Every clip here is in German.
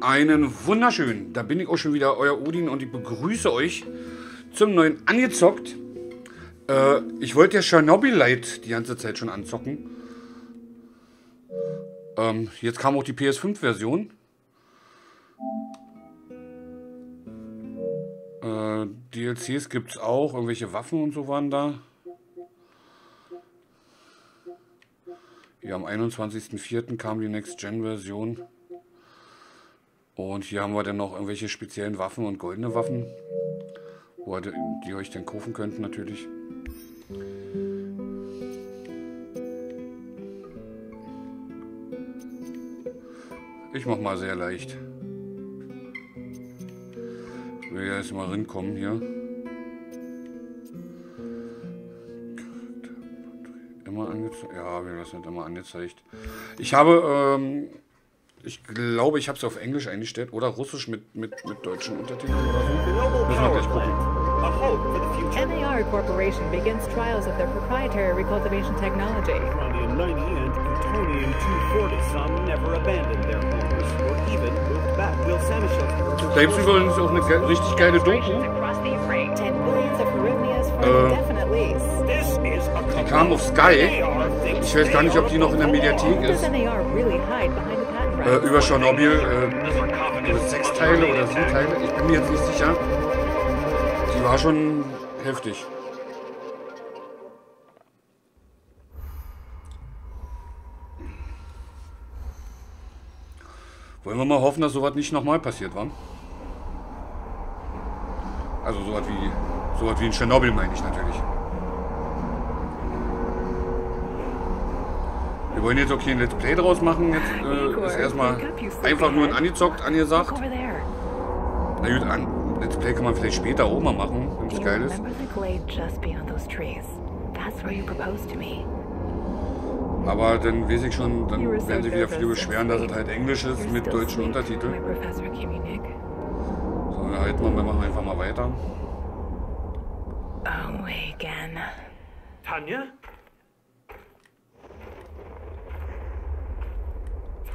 Einen wunderschönen, da bin ich auch schon wieder, euer Odin und ich begrüße euch zum neuen Angezockt. Äh, ich wollte ja Chernobyl Light die ganze Zeit schon anzocken. Ähm, jetzt kam auch die PS5-Version. Äh, DLCs gibt es auch, irgendwelche Waffen und so waren da. Ja, am 21.04. kam die Next-Gen-Version. Und hier haben wir dann noch irgendwelche speziellen Waffen und goldene Waffen, wo ihr, die ihr euch dann kaufen könnt natürlich. Ich mach mal sehr leicht. Ich will ja jetzt mal rinkommen hier. Immer angezeigt. Ja, wir lassen das immer angezeigt. Ich habe ähm, ich glaube, ich habe es auf Englisch eingestellt oder Russisch mit, mit, mit deutschen Untertiteln oder so. Müssen wir gleich gucken. NAR Corporation begins trials of their proprietary recultivation technology. Strontium-90 and plutonium-240 some never abandoned their homes or even moved back. Will Samushevsky... Da gibt es übrigens auch eine ge richtig geile Doku. Across the Ukraine. 10 billions of Hryvnias for Äh. Die kam auf Sky. Ich weiß gar nicht, ob die noch in der Mediathek ist. Äh, über Tschernobyl. Äh, sechs Teile oder sieben Teile. Ich bin mir jetzt nicht sicher. Die war schon heftig. Wollen wir mal hoffen, dass sowas nicht nochmal passiert war? Also sowas wie, sowas wie in Tschernobyl meine ich natürlich. Wir wollen jetzt okay ein Let's Play draus machen. Jetzt äh, ist erstmal einfach nur ein angezockt, angesagt. Na gut, an Let's Play kann man vielleicht später auch mal machen, wenn es geil ist. Aber dann weiß ich schon, dann werden sich wieder viele beschweren, dass es halt Englisch ist mit deutschen Untertiteln. So, dann halten wir, wir machen einfach mal weiter. Oh,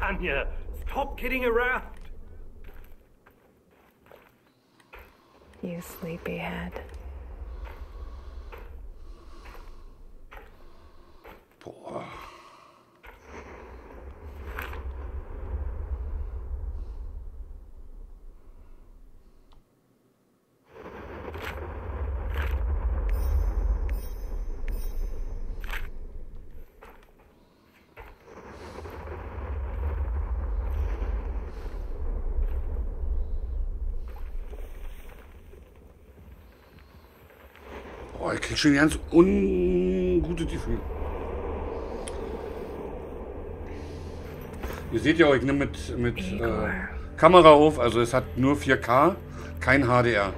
Tanya? Tanya, stop kidding around. You sleepyhead. Boah. Krieg schon ganz ungute Gefühl. Ihr seht ja, ich nehme mit, mit äh. Kamera auf, also es hat nur 4K, kein HDR.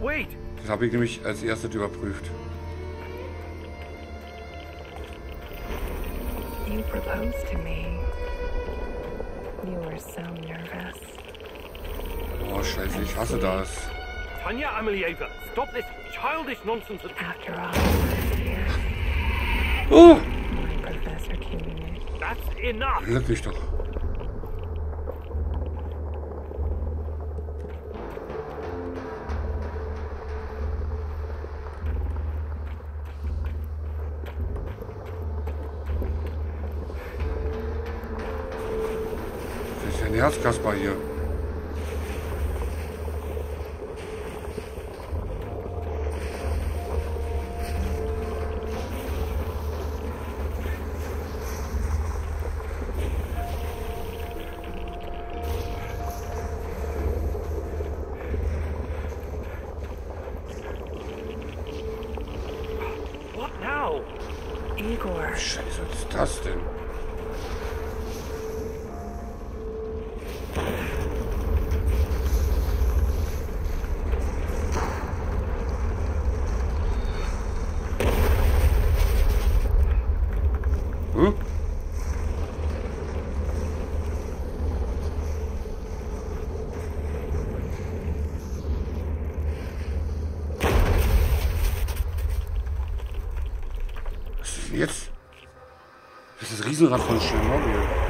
Wait! Das habe ich nämlich als erstes überprüft. You proposed to me. You were so nervous. Oh, scheiße, ich hasse das. Tanya Amelieva, stop this childish nonsense. After all these years, Oh, my Professor Kiminik. That's enough. leck mich doch. plus rapprochement.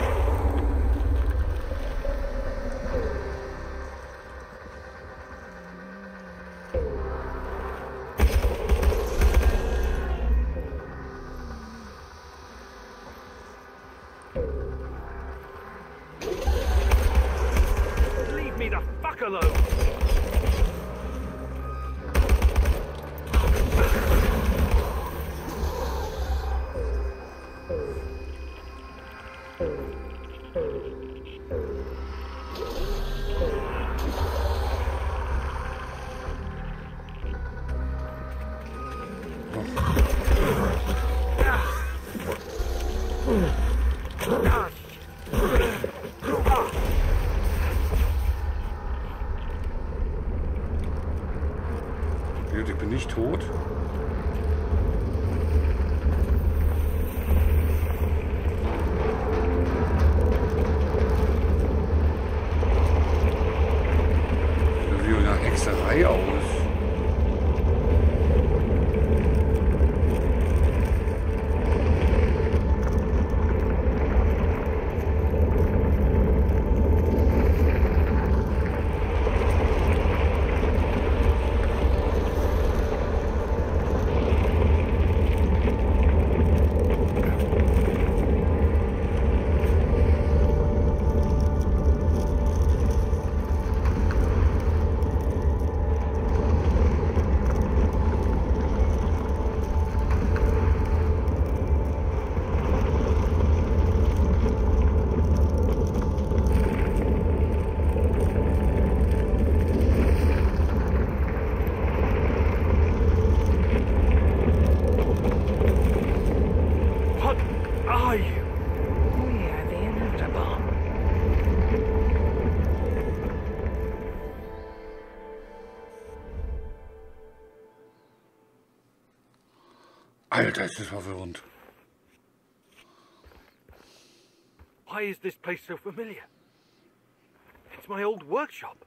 Ist das verwirrend. Why is this place so familiar? It's my old workshop.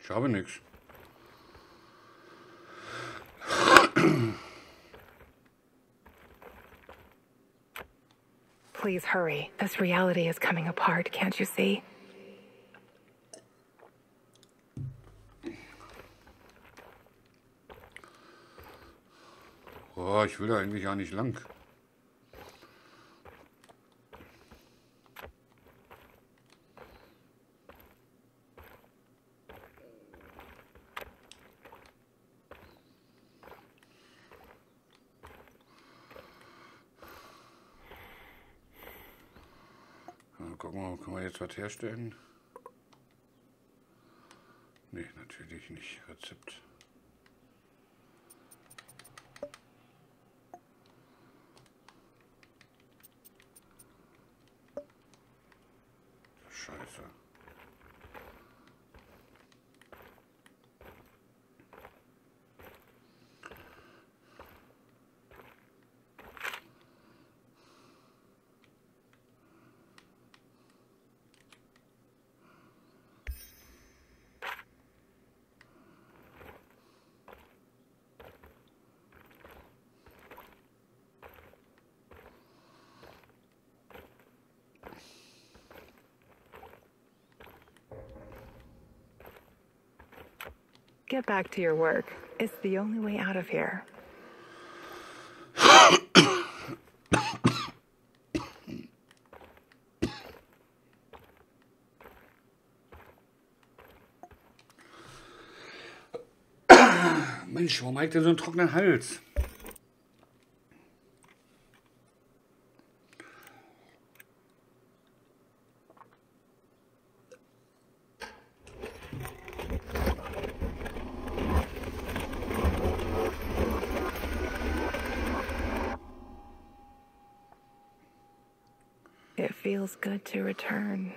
Ich Please hurry. This reality is coming apart, can't you see? Oh, ich will da eigentlich gar nicht lang. Was herstellen? Nee, natürlich nicht. Rezept. Get back to your work. It's the only way out of here. Mensch, warum hat der so einen trockenen Hals? It feels good to return.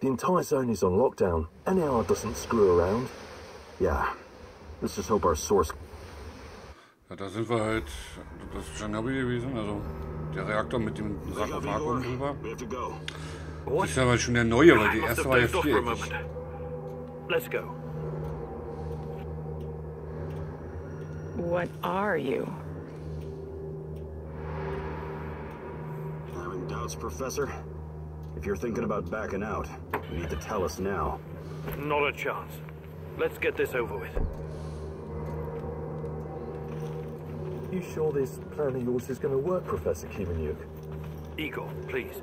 The entire zone is on lockdown. NAR doesn't screw around. Yeah, Let's just hope our source Ja, da sind wir halt, das ist Tschernobyl gewesen, also der Reaktor mit dem Sarkophag oben drüber. We have to go. Das ist aber schon der neue, weil die erste war ja dozed off for a viereckig. Let's go. What are you? Having Professor? If you're thinking about backing out, you need to tell us now. Not a chance. Let's get this over with. You sure this plan of yours is going to work, Professor Kimenyuk? Igor, please.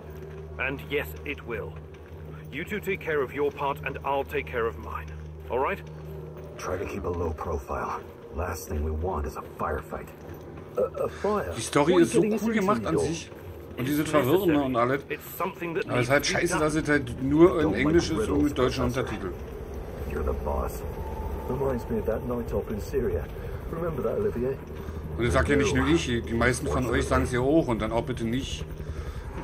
And yes, it will. You two take care of your part, and I'll take care of mine. All right? Try to keep a low profile. Last thing we want is a firefight. A fire? Die Story What ist so cool into, gemacht an Igor? sich. Und diese verwirrende und alles. It's something that Aber es ist halt scheiße, dass es halt nur in Englisch ist und mit deutschen Untertiteln. You're the boss. Reminds me of that night off in Syria. Remember that, Olivier? Und das sagt ja nicht nur ich, die meisten von euch sagen es ja auch und dann auch bitte nicht,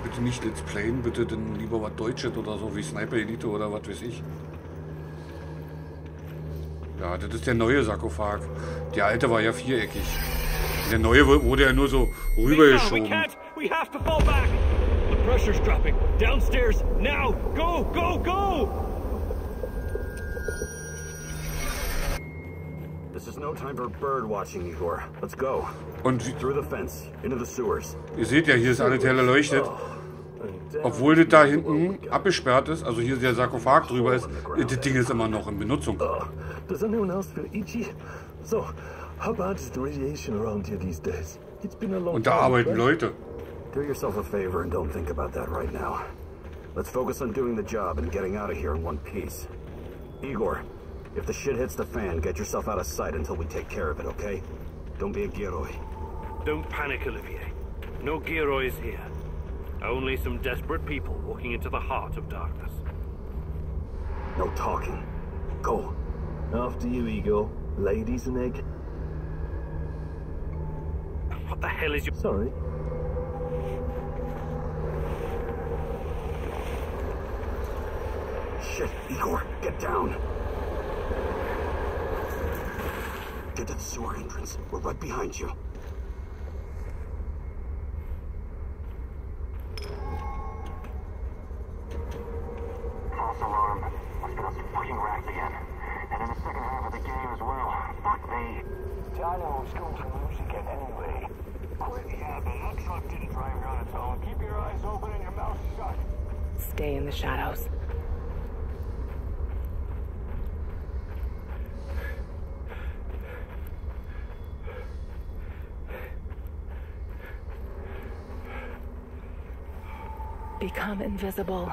bitte nicht Let's Playen, bitte dann lieber was Deutsches oder so wie Sniper Elite oder was weiß ich. Ja, das ist der neue Sarkophag. Der alte war ja viereckig. Der neue wu- wurde ja nur so rübergeschoben. We have to fall back! The pressure's dropping. Downstairs, now! Go, go, go! This is no time for bird watching, Igor. Let's go. Und Through the fence, into the sewers. ihr seht ja, hier ist alles hell erleuchtet. And down Obwohl das da hinten abgesperrt ist, also hier der Sarkophag drüber ist, das Ding ist immer noch in Benutzung. Oh, does anyone else feel itchy? So, how bad is the radiation around here these days? It's been a long Und da arbeiten right? Leute. Do yourself a favor and don't think about that right now. Let's focus on doing the job and getting out of here in one piece. Igor, if the shit hits the fan, get yourself out of sight until we take care of it, okay? Don't be a Giroi. Don't panic, Olivier. No Giroy is here. Only some desperate people walking into the heart of darkness. No talking. Go. After you, Igor. Ladies and egg. What the hell is your... Sorry. Shit, Igor, get down. Get to the sewer entrance. We're right behind you. False alarm. Must get on some fucking racks again. And in the second half of the game as well. Fuck me. I know going to lose again anyway. Quit yapping. That truck didn't drive on its own. Keep your eyes open and your mouth shut. Stay in the shadows. Become invisible.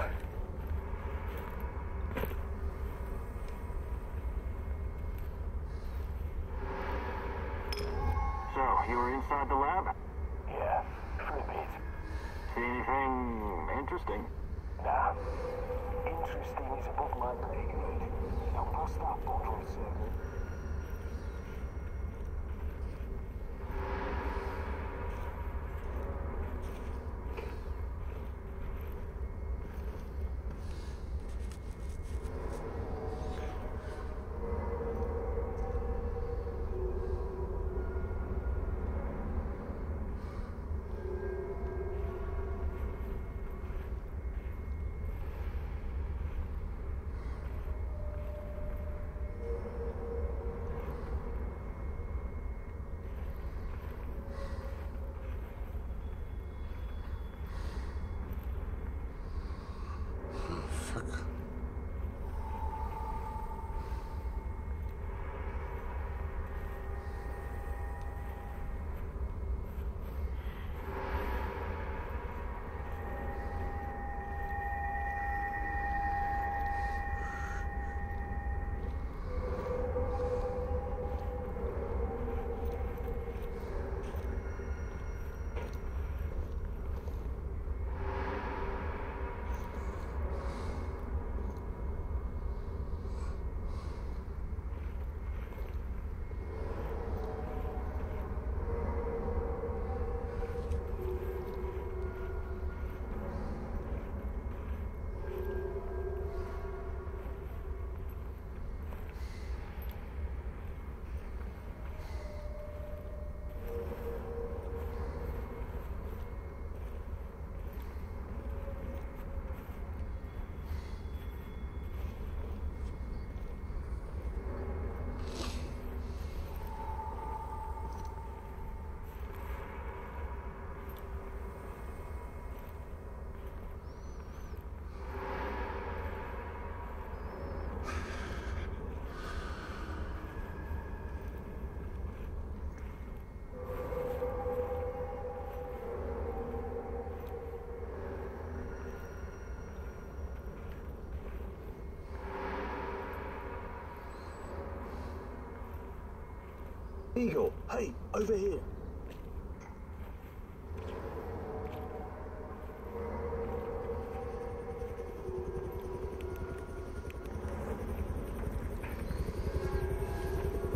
Eagle, hey, over here.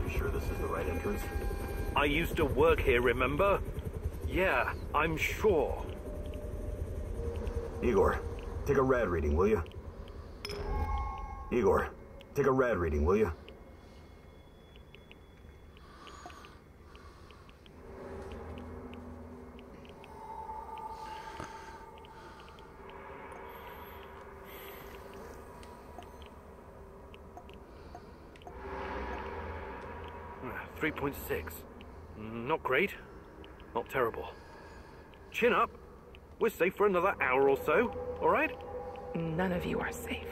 You sure this is the right entrance? I used to work here, remember? Yeah, I'm sure. Igor, take a rad reading, will you? Igor, take a rad reading, will you? Ah, 3.6. Mm, Not great. Not terrible. Chin up. We're safe for another hour or so, alright? None of you are safe.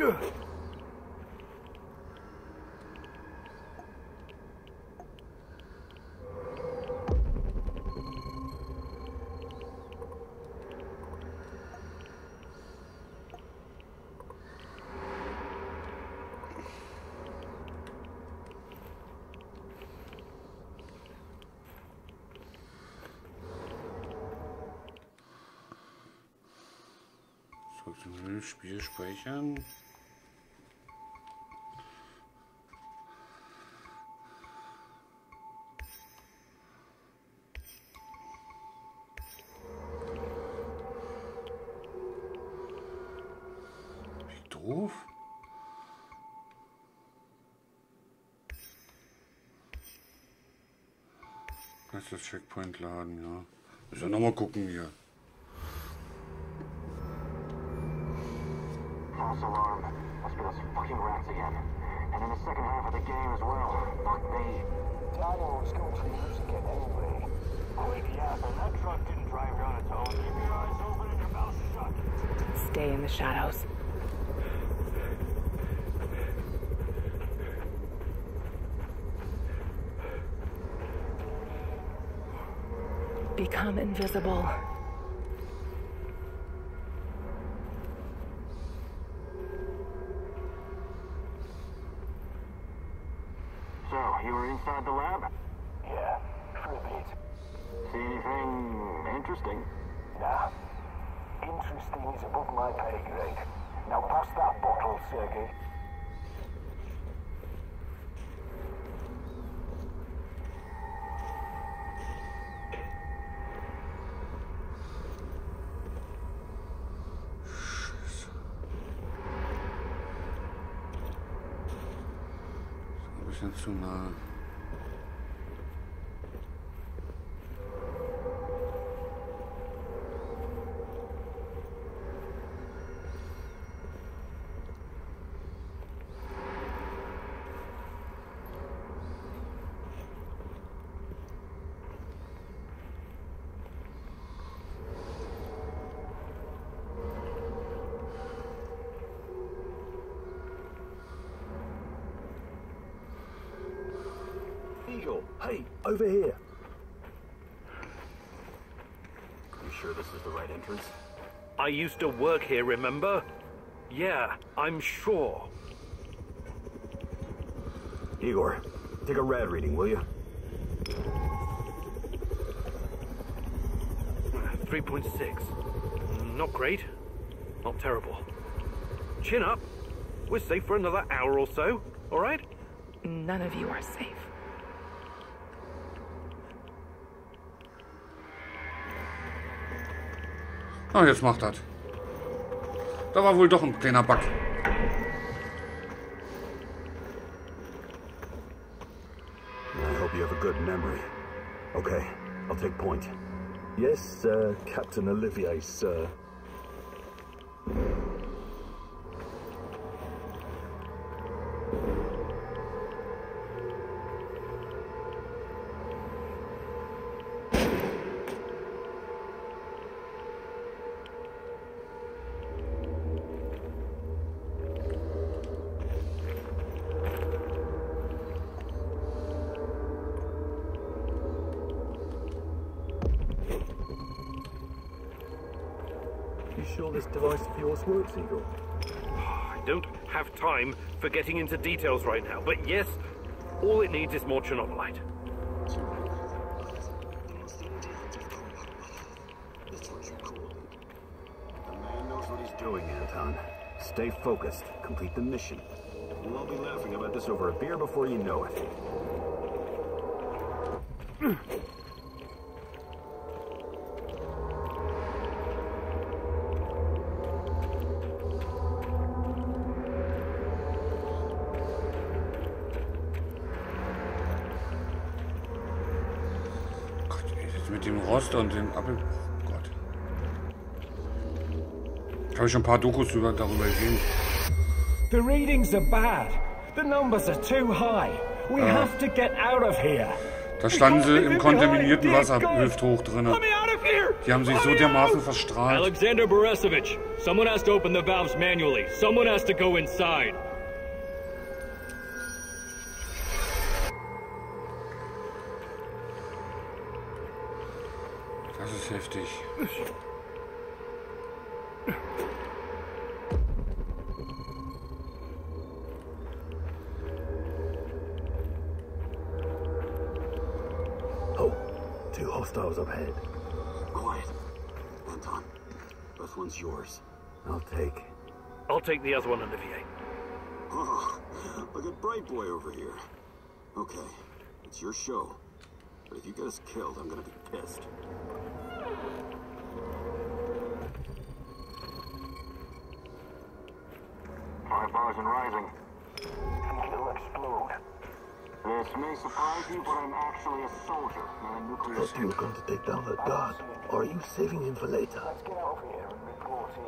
So, Spiel speichern. Das ist Checkpoint laden, ja. Müssen wir nochmal gucken hier. False alarm. Must be those fucking rats again. And in the second half of the game as well. Fuck me. Dino's going to lose again anyway. Quick, yeah, but that truck didn't drive on its own. Keep your eyes open and your mouth shut. Stay in the shadows. Become invisible. So, you were inside the lab? Yeah, for a bit. See anything interesting? Nah. Interesting is above my pay grade. Now pass that bottle, Sergey. sensacional. Over here. You sure this is the right entrance? I used to work here, remember? Yeah, I'm sure. Igor, take a rad reading, will you? 3.6. Not great. Not terrible. Chin up. We're safe for another hour or so, alright? None of you are safe. Ah, jetzt macht das. Da war wohl doch ein kleiner Bug. I hope you have a good memory. Okay, I'll take point. Yes, uh, Captain Olivier, sir. Device of yours works, Eagle? I don't have time for getting into details right now, but yes, all it needs is more Chernobylite. The man knows what he's doing, Anton. Stay focused. Complete the mission. We'll all be laughing about this over a beer before you know it. Rost und dem Apfel. Gott. Habe ich schon ein paar Dokus darüber gesehen. The readings are bad. The numbers are too high. We have to get out of here. Da standen sie im kontaminierten Wasser hüfthoch drin. Die haben sich so dermaßen verstrahlt. Alexander Borisovich, someone has to open the valves manually. Someone has to go inside. Ist heftig. Oh, two hostiles up ahead. Quiet. Anton, this one's yours. I'll take. I'll take the other one, Olivier. Oh, look at Bright Boy over here. Okay, it's your show. But if you get us killed, I'm gonna be pissed. Five bars and rising. It'll explode. This may surprise you, but I'm actually a soldier, not a nuclear Thought you were going to take down that guard. Or are you saving him for later? Let's get out of here and report in.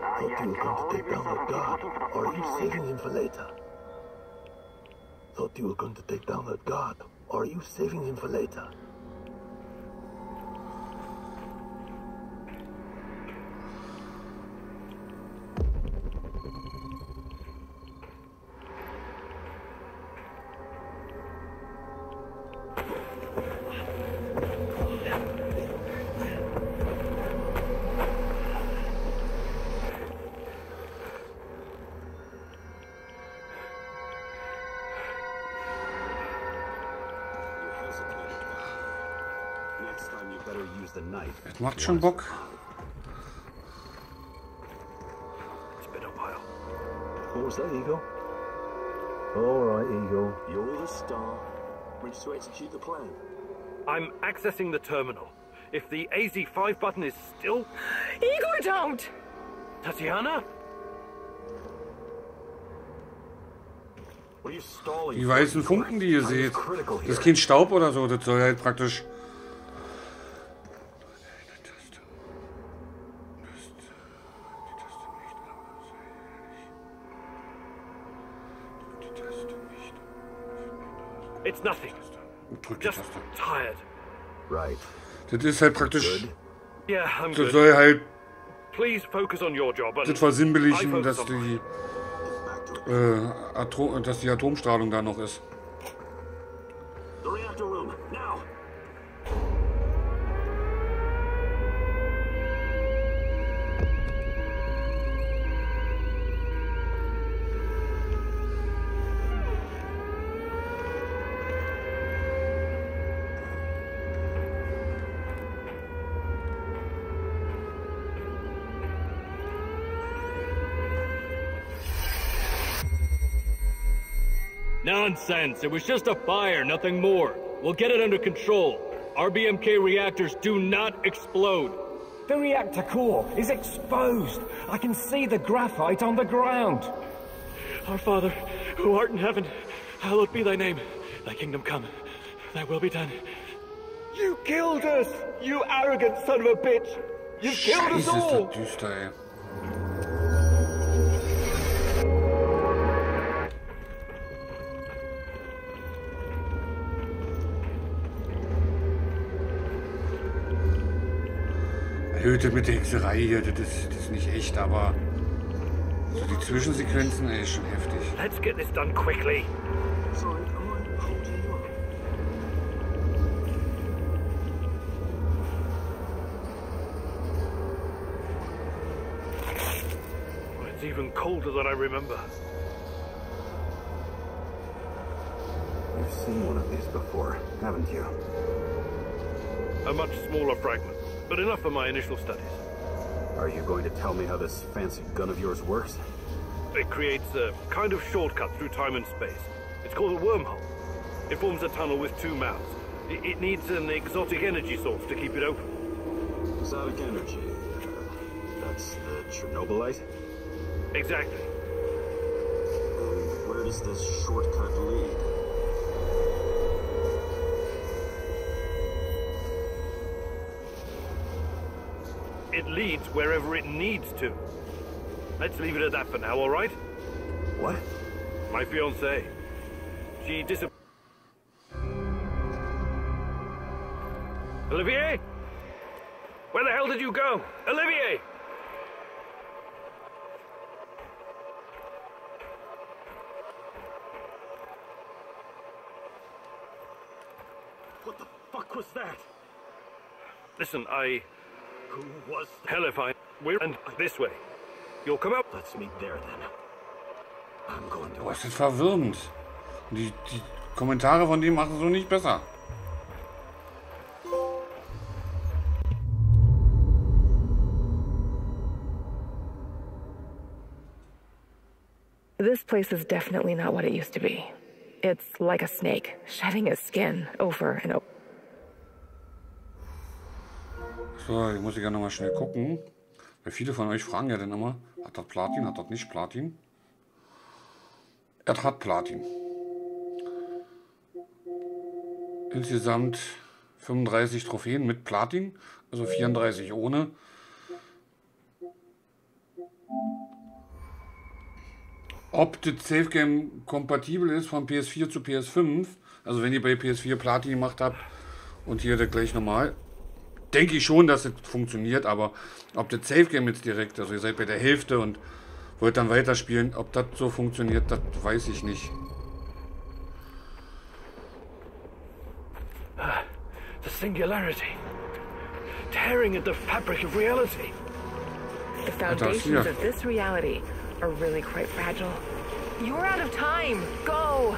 Not Thought yet. you were going to take down yourself that and guard. looking for the Or are you saving him for later? Thought you were going to take down that guard. Or are you saving him for later? Das macht schon Bock. It's been a while. What was that, Eagle? All right, Eagle. You're the star. Ready to execute the plan. I'm accessing the terminal. If the AZ5 button is still... Igor, don't! Tatiana? What are you stalling Die weißen? Funken, die ihr seht, critical das here. ist kein Staub oder so. Das soll halt praktisch. Das ist halt praktisch. Das soll halt Please focus on your job and das versinnbildlichen, dass die, äh, Atom, dass die Atomstrahlung da noch ist. Nonsense. It was just a fire, nothing more. We'll get it under control. RBMK reactors do not explode. The reactor core is exposed. I can see the graphite on the ground. Our Father, who art in heaven, hallowed be thy name. Thy kingdom come. Thy will be done. You killed us, you arrogant son of a bitch. You've killed us Scheiße, ist all. Erhöhte mit der Hexerei hier, das ist, das ist nicht echt, aber so die Zwischensequenzen, ey, ist schon heftig. Let's get this done quickly. It's even colder than I remember. You've seen one of these before, haven't you? A much smaller fragment, but enough for my initial studies. Are you going to tell me how this fancy gun of yours works? It creates a kind of shortcut through time and space. It's called a wormhole. It forms a tunnel with two mouths. It, it needs an exotic energy source to keep it open. Exotic energy. Uh, that's the Chernobylite? Exactly. And where does this shortcut lead? It leads wherever it needs to. Let's leave it at that for now, all right? What? My fiancée. She disappeared. Olivier? Where the hell did you go? Olivier! What the fuck was that? Listen, I. Who was that? Hell if I. We're. And this way. You'll come up. Let's meet there then. I'm going to. Boah, ist verwirrend. Die, die Kommentare von dem machen so nicht besser. This place is definitely not what it used to be. It's like a snake, shedding its skin over and over. So, ich muss ich ja nochmal schnell gucken. Weil viele von euch fragen ja dann immer, hat das Platin, hat das nicht Platin? Er hat Platin. Insgesamt 35 Trophäen mit Platin, also 34 ohne. Ob das Safe Game kompatibel ist von PS4 zu PS5, also wenn ihr bei PS4 Platin gemacht habt und hier gleich normal, denke ich schon, dass es funktioniert, aber ob das Safe Game jetzt direkt, also ihr seid bei der Hälfte und wollt dann weiterspielen, ob das so funktioniert, das weiß ich nicht. The singularity. Tearing at the fabric of reality. The foundations of this reality are really quite fragile. You're out of time. Go.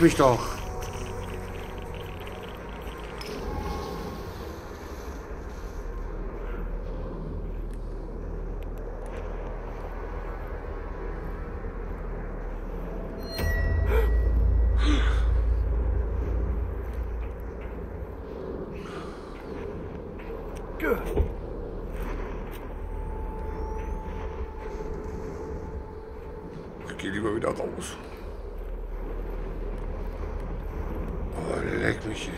Mich doch. Good. Ich gehe lieber wieder raus. Oh, leck mich.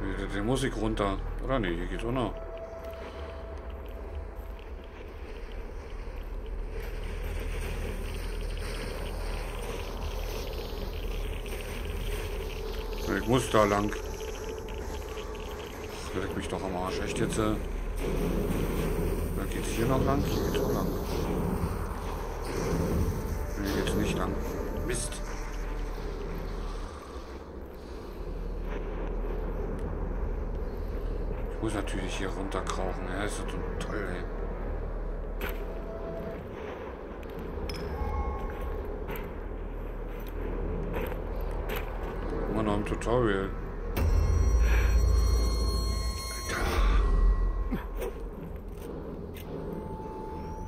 Wieder die Musik runter. Oder nee, hier geht's auch noch. Ich muss da lang. Leck mich doch am Arsch. Echt jetzt? Äh da geht's hier noch lang? Hier geht's auch lang. Hier geht's nicht lang. Mist. Muss natürlich hier runterkrauchen. Ja, ist doch toll, ey. Immer noch im Tutorial.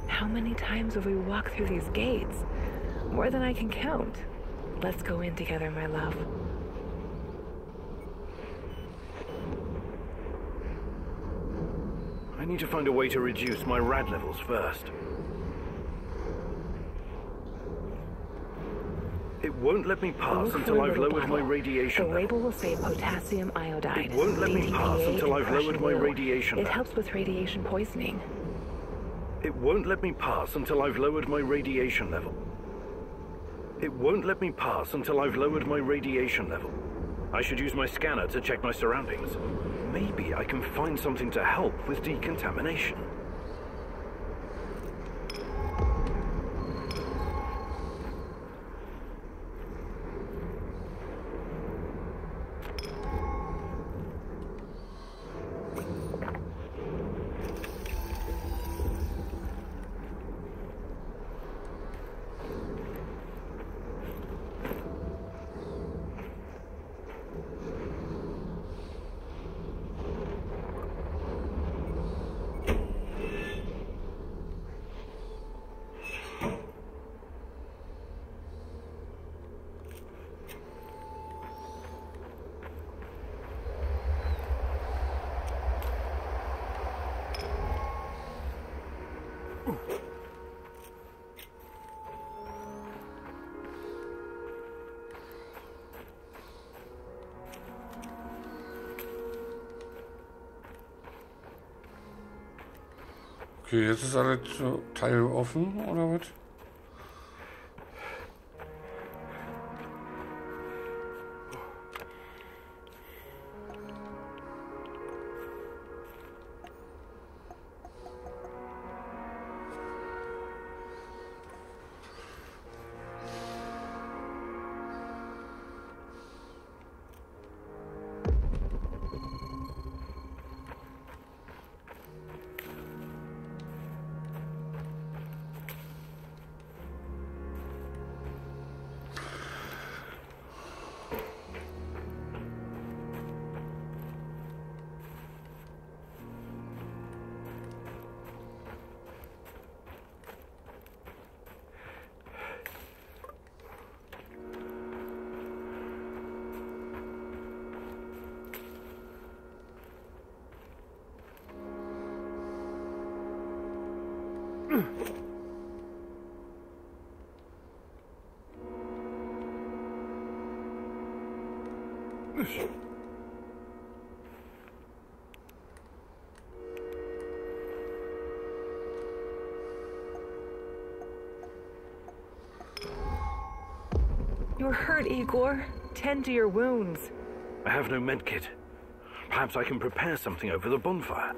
How many times have we walked through these gates? More than I can count. Let's go in together, my love. Need to find a way to reduce my rad levels first. It won't let me pass Look until I've lowered my radiation The label will say potassium iodide. It won't let me pass until I've lowered my radiation It helps with radiation poisoning. It won't let me pass until I've lowered my radiation level. It won't let me pass until I've lowered my radiation level. I should use my scanner to check my surroundings. Maybe I can find something to help with decontamination. Okay, jetzt ist alles so Teil offen, oder was? You're hurt, Igor. Tend to your wounds. I have no medkit. Perhaps I can prepare something over the bonfire.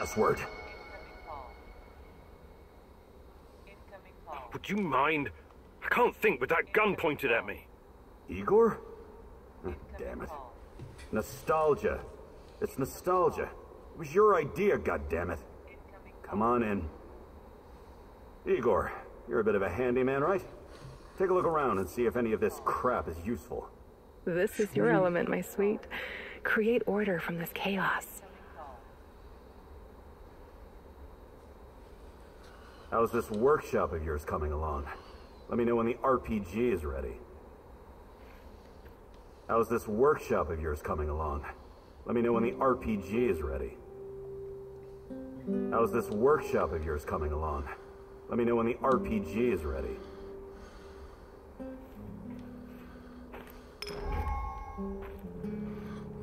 Password? Incoming call. Incoming call. Would you mind? I can't think with that gun pointed at me. Igor? Oh, damn it. Nostalgia. It's nostalgia. It was your idea, goddammit. Incoming Come on in. Igor, you're a bit of a handyman, right? Take a look around and see if any of this crap is useful. This is your element, my sweet. Create order from this chaos. How's this workshop of yours coming along? Let me know when the RPG is ready. How's this workshop of yours coming along? Let me know when the RPG is ready. How's this workshop of yours coming along? Let me know when the RPG is ready.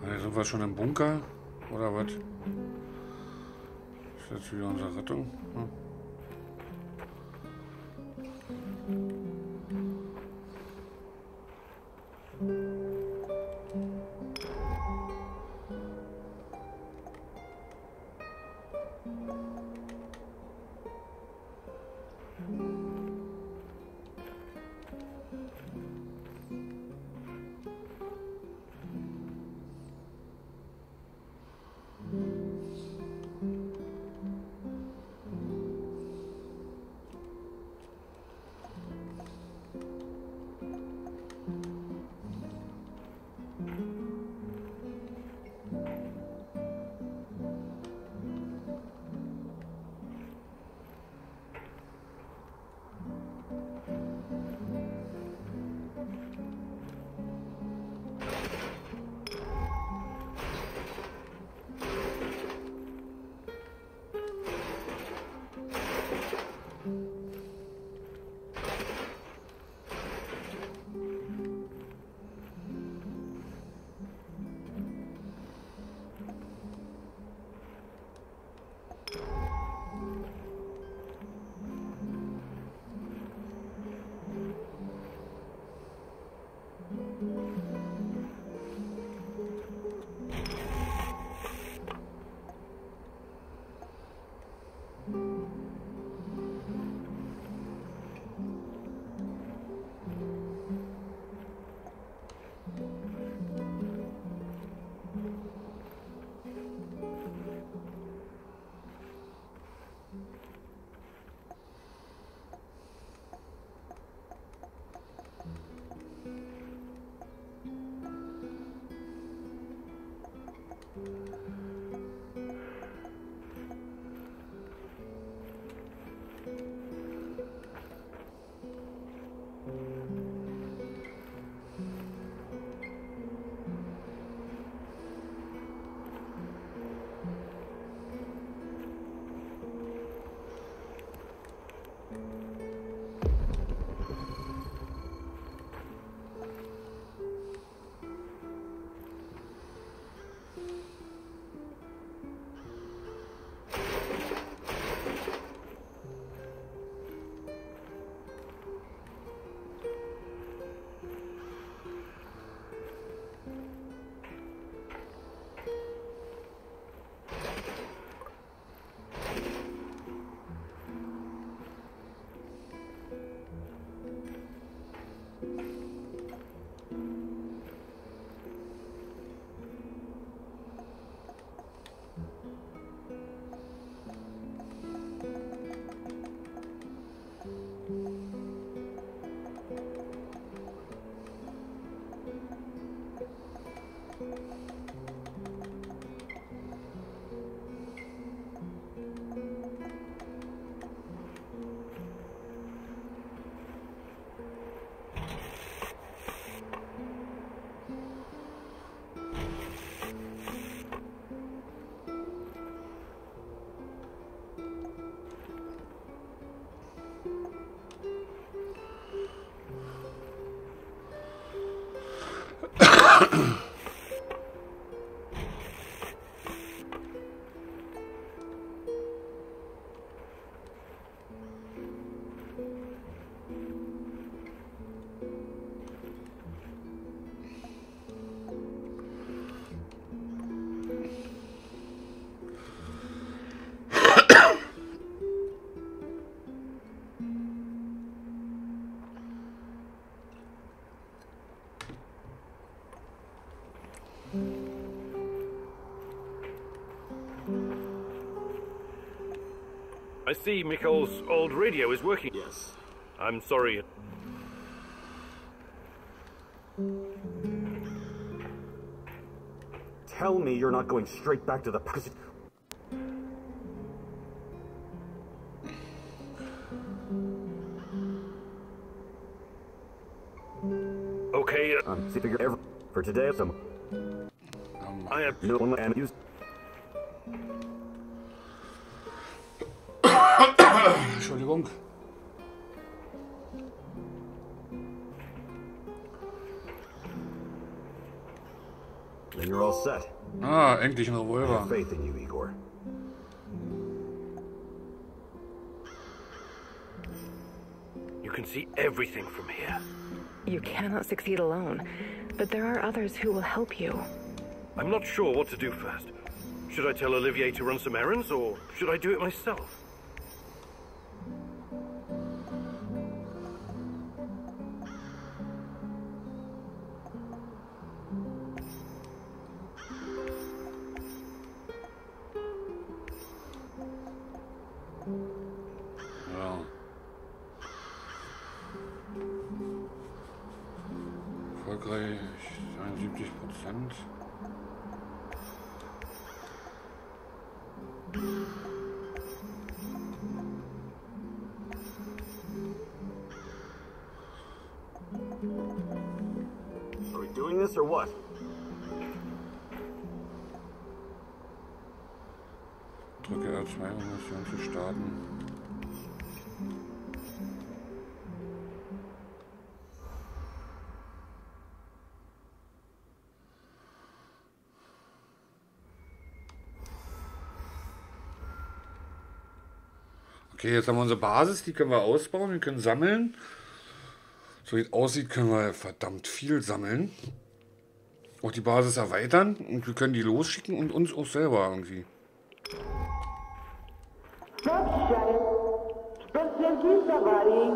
Also sind wir schon im Bunker? Oder was? Ist jetzt wieder unsere Rettung? Hm. I see Mikhail's old radio is working. Yes. I'm sorry. Tell me you're not going straight back to the past. Okay, uh, Um, see, figure ever for today. Some I have. no one and use. Entschuldigung. Then you're all set. Ah, endlich ein I have Revolver. faith in you, Igor. You can see everything from here. You cannot succeed alone, but there are others who will help you. I'm not sure what to do first. Should I tell Olivier to run some errands, or should I do it myself? Okay, jetzt haben wir unsere Basis, die können wir ausbauen, wir können sammeln. So wie es aussieht, können wir verdammt viel sammeln. Auch die Basis erweitern und wir können die losschicken und uns auch selber irgendwie. Сообщаем, что в связи с аварией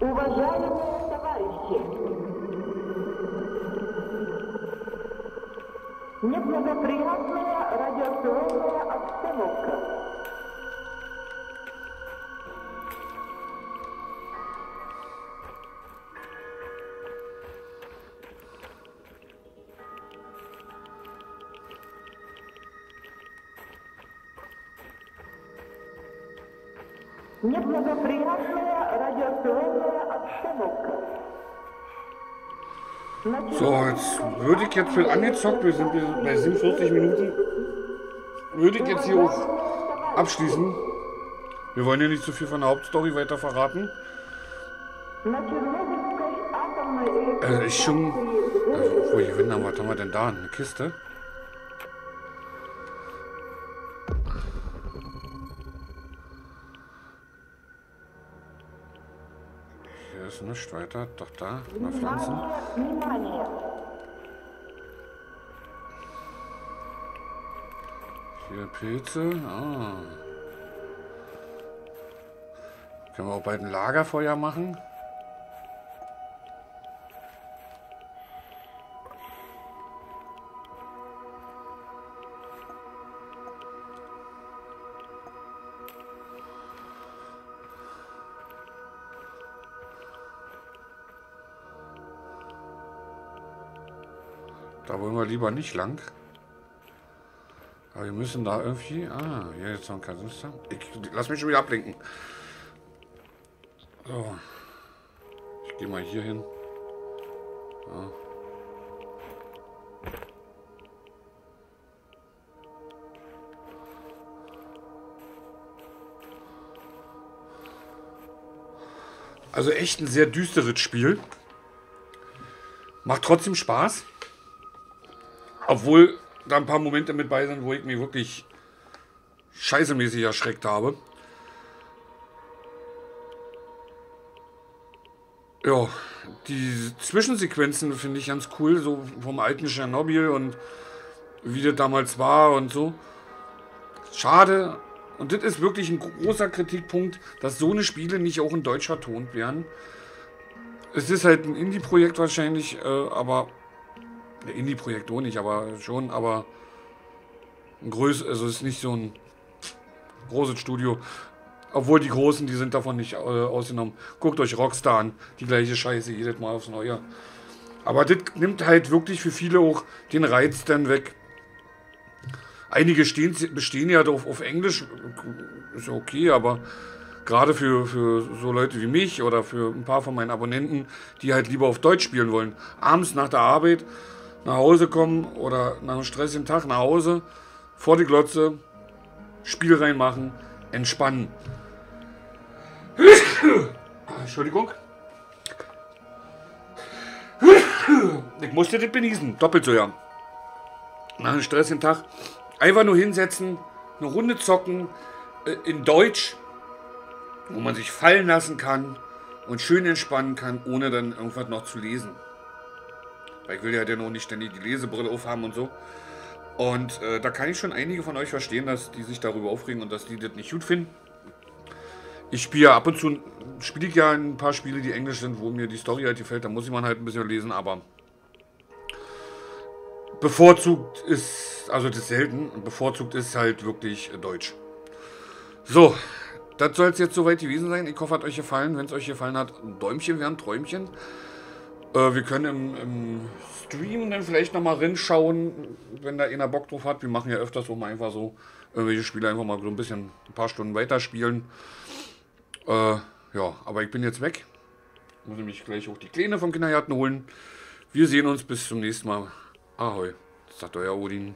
уважаемые товарищи неблагоприятная радиационная обстановка. So, jetzt würde ich jetzt für angezockt, wir sind bei 47 Minuten, würde ich jetzt hier auch abschließen. Wir wollen ja nicht so viel von der Hauptstory weiter verraten. Äh, ist schon. Also, wo ich Winde, was haben wir denn da? Eine Kiste? nicht weiter. Doch da, nach Pflanzen. Hier Pilze. Ah. Können wir auch bald ein Lagerfeuer machen? Wir lieber nicht lang. Aber wir müssen da irgendwie... Ah, hier jetzt noch ein Kanister. Ich lass mich schon wieder ablenken. So. Ich gehe mal hier hin. Ja. Also echt ein sehr düsteres Spiel. Macht trotzdem Spaß. Obwohl da ein paar Momente mit bei sind, wo ich mich wirklich scheißemäßig erschreckt habe. Ja, die Zwischensequenzen finde ich ganz cool, so vom alten Tschernobyl und wie das damals war und so. Schade. Und das ist wirklich ein großer Kritikpunkt, dass so eine Spiele nicht auch in Deutsch vertont werden. Es ist halt ein Indie-Projekt wahrscheinlich, äh, aber ein Indie-Projekt auch nicht, aber schon, aber ein größ, also es ist nicht so ein großes Studio. Obwohl die Großen, die sind davon nicht äh, ausgenommen. Guckt euch Rockstar an, die gleiche Scheiße jedes Mal aufs Neue. Aber das nimmt halt wirklich für viele auch den Reiz dann weg. Einige stehen, bestehen ja auf, auf Englisch, ist okay, aber gerade für, für so Leute wie mich oder für ein paar von meinen Abonnenten, die halt lieber auf Deutsch spielen wollen, abends nach der Arbeit nach Hause kommen oder nach einem stressigen Tag nach Hause, vor die Glotze, Spiel reinmachen, entspannen. Entschuldigung. Ich musste das benießen, doppelt so ja. Nach einem stressigen Tag einfach nur hinsetzen, eine Runde zocken, äh, in Deutsch, wo man sich fallen lassen kann und schön entspannen kann, ohne dann irgendwas noch zu lesen. Weil ich will ja dann auch nicht ständig die Lesebrille aufhaben und so. Und äh, da kann ich schon einige von euch verstehen, dass die sich darüber aufregen und dass die das nicht gut finden. Ich spiele ab und zu, spiele ich ja ein paar Spiele, die englisch sind, wo mir die Story halt gefällt. Da muss ich man halt ein bisschen lesen, aber bevorzugt ist, also das ist selten, bevorzugt ist halt wirklich Deutsch. So, das soll es jetzt soweit gewesen sein. Ich hoffe, hat euch gefallen. Wenn es euch gefallen hat, Däumchen wäre ein Träumchen. Äh, wir können im, im Stream dann vielleicht nochmal rinschauen, wenn da einer Bock drauf hat. Wir machen ja öfters auch mal einfach so irgendwelche Spiele einfach mal so ein bisschen ein paar Stunden weiterspielen. Äh, ja, aber ich bin jetzt weg. Muss nämlich gleich auch die Kleine vom Kindergarten holen. Wir sehen uns bis zum nächsten Mal. Ahoi, sagt euer Odin.